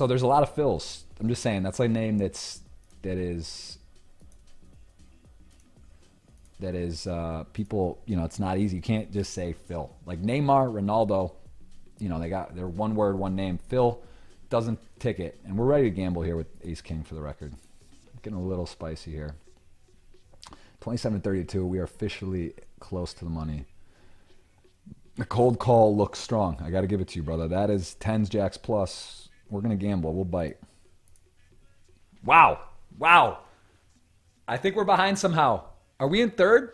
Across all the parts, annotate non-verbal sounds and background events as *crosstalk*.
so there's a lot of fills. I'm just saying that's a name that's that is that is uh, people. You know, it's not easy. You can't just say Phil. Like Neymar, Ronaldo. You know, they got their one word, one name. Phil doesn't tick it, and we're ready to gamble here with Ace King for the record. Getting a little spicy here. 27-32. We are officially close to the money. The cold call looks strong. I got to give it to you, brother. That is tens, jacks plus. We're gonna gamble. We'll bite. Wow, wow. I think we're behind somehow. Are we in third?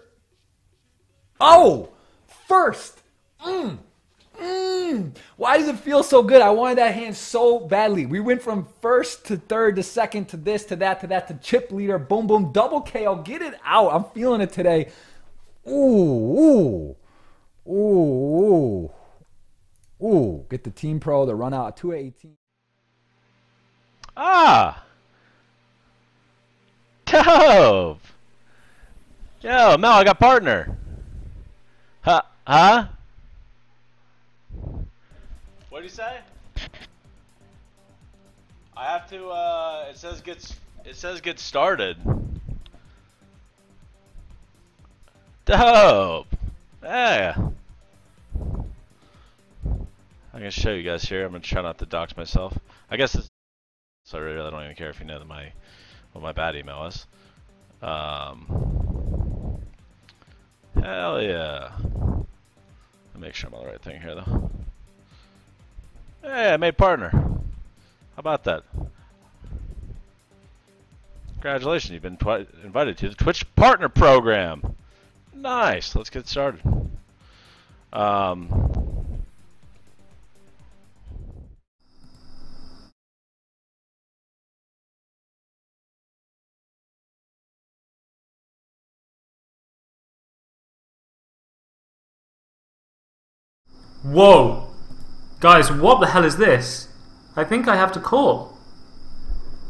Oh, first. Mm. Mm. Why does it feel so good? I wanted that hand so badly. We went from first to third to second to this to that to that to chip leader. Boom, boom, double KO. Get it out. I'm feeling it today. Ooh, ooh, ooh, ooh, ooh. Get the team pro, the run out, 218. Ah! Dope! Yo, Mel, I got partner. Huh? Huh? What do you say? I have to, uh, it says get, it says get started. Dope! Yeah. I'm gonna show you guys here. I'm gonna try not to dox myself. I guess it's so I really don't even care if you know my what my bad email is. Um, hell yeah. Let me make sure I'm on the right thing here though. Hey, I made partner. How about that? Congratulations, you've been invited to the Twitch Partner Program. Nice. Let's get started. Um, Whoa! Guys, what the hell is this? I think I have to call.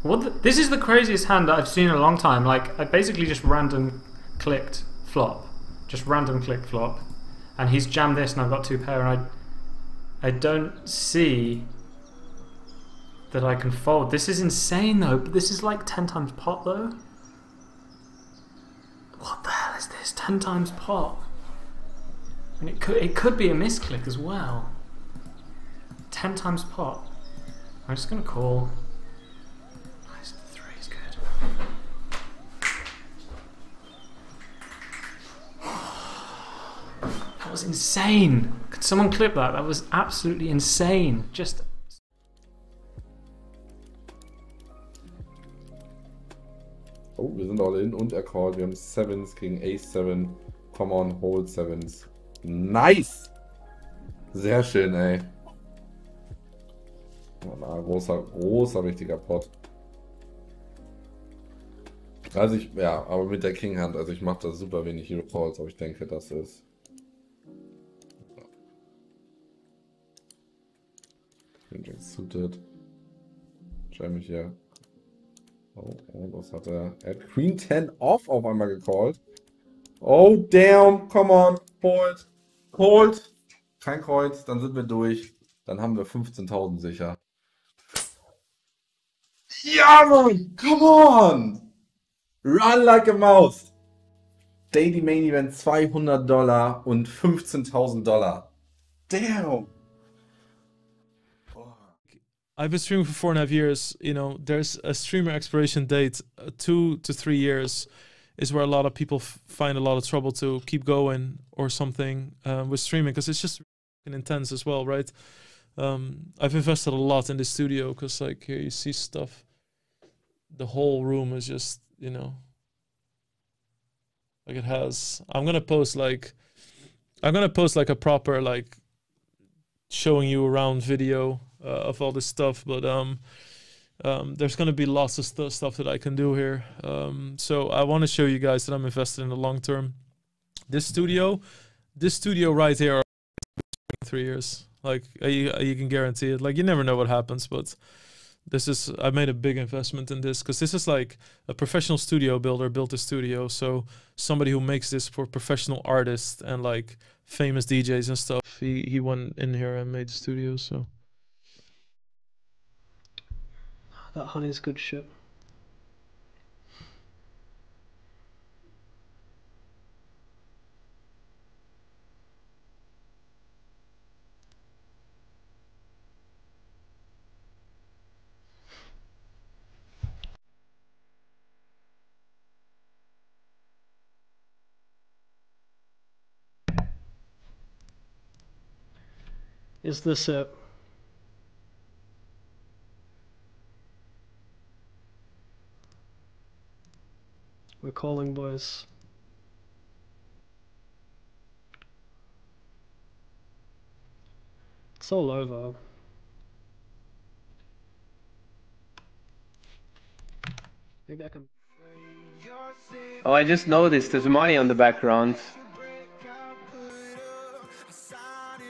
What? The, this is the craziest hand that I've seen in a long time. Like, I basically just random clicked flop. Just random click flop. And he's jammed this and I've got two pair and I, I don't see that I can fold. This is insane though. But this is like 10 times pot though. What the hell is this? 10 times pot. And it could it could be a misclick as well. Ten times pot. I'm just gonna call. Nice, three's good. That was insane. Could someone clip that? That was absolutely insane. Just Oh, wir sind all in er called. Wir haben Sevens gegen Ace 7. Come on, hold Sevens. Nice! Sehr schön, ey. Oh, großer, großer, richtiger Pot. Also ich, ja, aber mit der King Hand, also ich mache da super wenig Hero Calls, aber ich denke, das ist... Jack suited. Scheinbar hier. Oh, oh, was hat er? Er hat Queen 10 off auf einmal gecallt. Oh, damn, come on, hold, hold. Kein Kreuz, dann sind wir durch. Dann haben wir 15.000 sicher. Ja, Mann, come on. Run like a mouse. Daily Main Event 200 Dollar und 15.000 Dollar. Damn. I've been streaming for four and a half years. You know, there's a streamer expiration date, uh, two to three years is where a lot of people f- find a lot of trouble to keep going or something uh, with streaming because it's just intense as well, right? Um, I've invested a lot in the studio because like here you see stuff. The whole room is just you know like it has. I'm gonna post like I'm gonna post like a proper like showing you around video uh, of all this stuff, but um um, there's going to be lots of st- stuff that I can do here. Um, so I want to show you guys that I'm invested in the long term. This studio, this studio right here, three years. Like uh, you, uh, you can guarantee it. Like you never know what happens, but this is I made a big investment in this because this is like a professional studio builder built a studio. So somebody who makes this for professional artists and like famous DJs and stuff. He he went in here and made the studio. So. That honey's good shit. Is this it? We're calling, boys. It's all over. Maybe I can. Oh, I just noticed there's money on the background.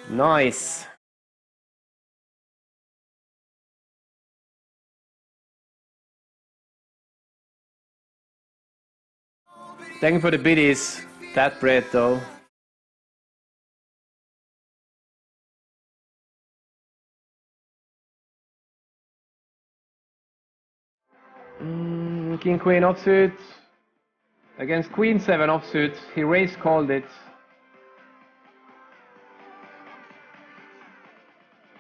Nice. Thank you for the biddies. That bread though. Mm, King Queen offsuit. Against Queen 7 offsuit. He race called it.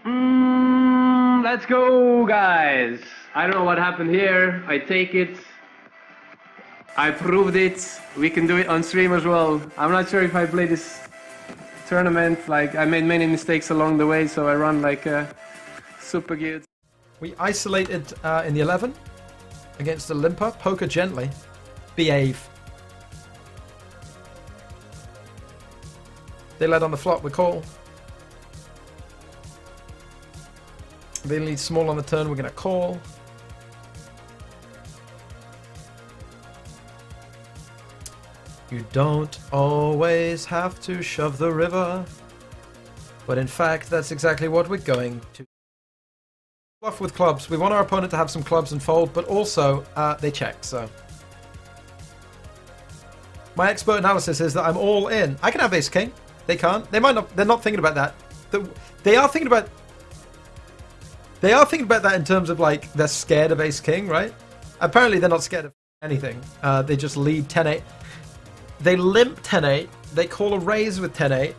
Mm, let's go, guys. I don't know what happened here. I take it. I proved it. We can do it on stream as well. I'm not sure if I play this tournament. Like, I made many mistakes along the way, so I run like a super good. We isolated uh, in the 11 against the limper. Poker gently. Behave. They led on the flop. We call. They lead small on the turn. We're going to call. You don't always have to shove the river. But in fact, that's exactly what we're going to. Bluff with clubs. We want our opponent to have some clubs and fold, but also uh, they check, so. My expert analysis is that I'm all in. I can have ace king. They can't. They might not. They're not thinking about that. The- They are thinking about. They are thinking about that in terms of like they're scared of ace king, right? Apparently they're not scared of anything. Uh, they just lead 10-8. They limp 10-8. They call a raise with 10-8.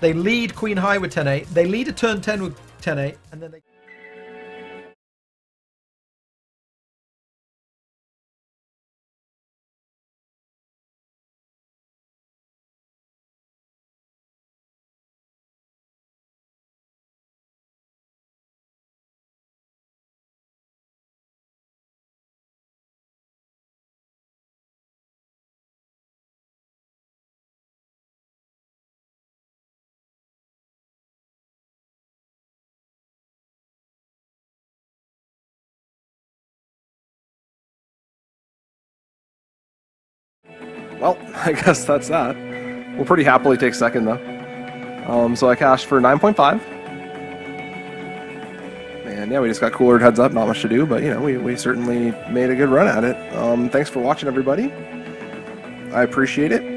They lead queen high with 10-8. They lead a turn 10 with 10-8, and then they. Well, *laughs* I guess that's that. We'll pretty happily take second though. Um, so I cashed for 9.5. And yeah, we just got cooler heads up. Not much to do, but you know, we, we certainly made a good run at it. Um, thanks for watching, everybody. I appreciate it.